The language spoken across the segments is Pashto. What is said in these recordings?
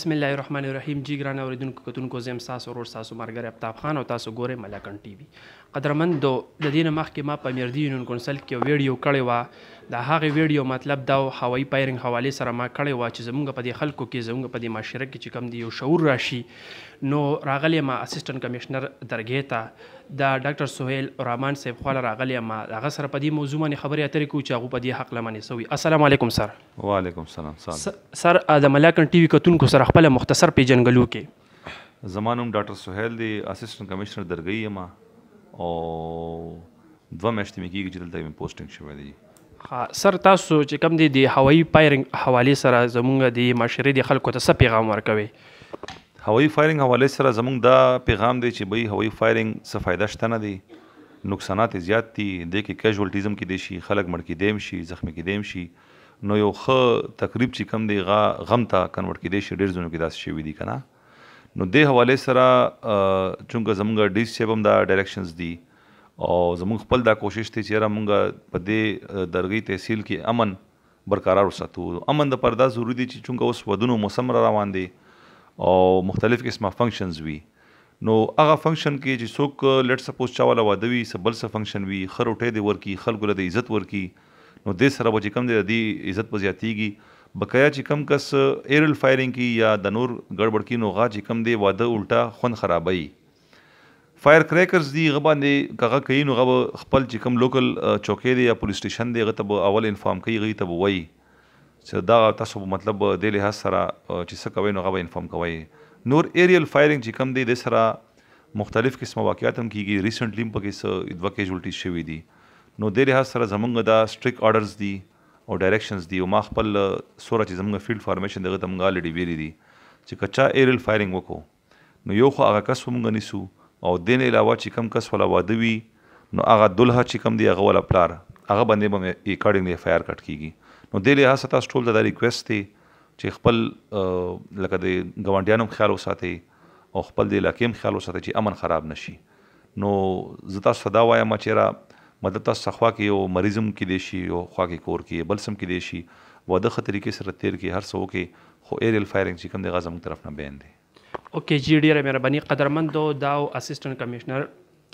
بسم الله الرحمن الرحیم جی ګرانه اوریدونکو کتونکو زه یم ستاسو ورور ستاسو ملګری افتاب خان او تاسو ګورئ ملاکنډ ټي وي قدرمندو د دې نه مخکې ما په میردي یونین کونسل کې ویډیو کړې وه د هغې ویډیو مطلب دا و هوایي پایرنګ حوالې سره ما کړې وه چې زمونږ په دې خلکو کې زمونږ په دې معاشره کې چې کوم دی یو شعور راشي نو راغلی ما اسسټنټ کمشنر درګې ته د ډاکټر سهیل رحمان صاحب خواله راغلی ما هغه سره په دې موضوع باندې خبرې اترې کوو چې هغه په دې حق لمنې سوي السلام علیکم سر وعلیکم سلام سال. سر د ملاکنډ ټي وي کتونکو سره خپله مختصر پېژندګلو کې. زما نوم ډاکټر سهیل دی، اسسټنټ کمشنر درګۍ یم او دوه میاشتې مې کېږي چې دلته مې پوسټنګ شوی دی. ښه، سر تاسو چې کوم دی د هوایي فایرنګ په حوالې سره زموږ د معاشرې دې خلکو ته څه پیغام ورکوئ؟ هوایی فایرنګ حواله سره زموږ دا پیغام دی چی بی هوایی فایرنګ څه فایده شته نه دی نقصانات یی زیات دی دی کی کژولټیز هم کیدای شی خلک مړ کیدای هم شی زخمی کیدای هم شی نو یو ښه تقریب چی کوم دی هغه غم ته کنورټ کیدای شی ډیر ځونو کی داسی شوی دی کنه نو دی حواله سره چونکه زموږ ډی سی صاحب هم دا ډایریکشنز دی او زموږ خپل دا کوشش دی چی یاره موږ پدی درګی تحصیل کی امن برقرار وساتو د امن لپاره دا ضروري دي چې چونکه اوس ودونو موسم را روان دي او مختلف قسمه فنکشنز وي نو هغه فنکشن کې چې څوک لټ سپوز چا والا واده وي څه بل څه فنکشن وي ښه روټۍ دې ورکړي خلکو له دې عزت ورکړي نو دې سره به چې کوم دی د دې عزت به زیاتیږي بقایا چې کوم کس ایرل فایرنګ کوي یا دا نور ګړبړ کوي نو هغه چې کوم دی واده الټا خوند خرابوي. فایر کریکرز دی هغه باندی که غږ کوی نو هغه به خپل چی کوم لوکل چوکی دی یا پولیس سټیشن دی هغه ته به اول انفارم کوی هغوی ته به وایی چه دا تاسو به مطلب به دی لحاظ سره چی څه کوی نو هغه به انفارم کوی نور ایریل فایرنګ چی کوم دی دی سره مختلف قسمه واقعات هم کیږی ریسنټلی هم پکی څه دوه کیژولټیز شوی دی نو دی لحاظ سره زمونږ دا سټریک آرډرز دی او ډایریکشنز دی او ما خپل سوره چی زمونږ فیلډ فارمیشن دی هغه ته مونږ آلریډی ویلی دی چی که چا ایریل فایرنګ وکړو نو يو خو هغه کس به مونږ نيسو او دې نه علاوه چې کوم کس ولا واده وي نو هغه دلهه چې کوم دي هغه ولا پلار هغه باندې به هم ايکارډنګلي ايف ايي آر کټ کيږي نو دې لحاظ څخه تاسو ټول ته دا ريکويسټ دې چې خپل لکه د ګاونډيانو هم خيال وساتي او خپل د علاقې هم خيال وساتي چې امن خراب نه شي. نو زه تاسو ته دا وایم چې یاره مطلب تاسو څخه خوا کې یو مریض هم کیدای شي یو خوا کې کور کې بل سم کیدای شي واده خه طریقې سره تیر کې هر څه وکي خو ایریل فایرنګ چې کوم دی غزه موږ طرف نه بین دی اوکې جی ډیره مهرباني قدرمندو دا او اسسټنټ کمشنر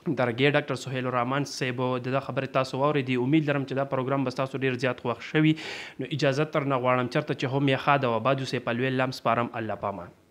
درګې ډاکټر سهیل الرحمن صاحب د خبرې تاسو واورې دی امید لرم چې دا پروګرام به تاسو ډیر زیات خوښ شوي نو اجازه تر نه غواړم چرته چې هم یې خاده و بادو سه پلوې لام سپارم الله پامان